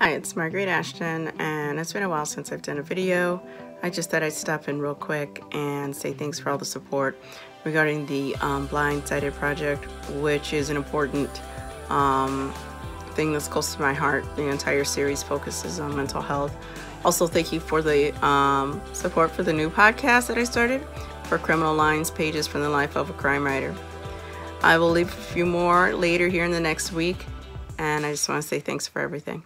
Hi, it's Marguerite Ashton, and it's been a while since I've done a video. I just thought I'd stop in real quick and say thanks for all the support regarding the um, Sighted project, which is an important um, thing that's close to my heart. The entire series focuses on mental health. Also, thank you for the um, support for the new podcast that I started for Criminal Lines Pages from the Life of a Crime Writer. I will leave a few more later here in the next week, and I just want to say thanks for everything.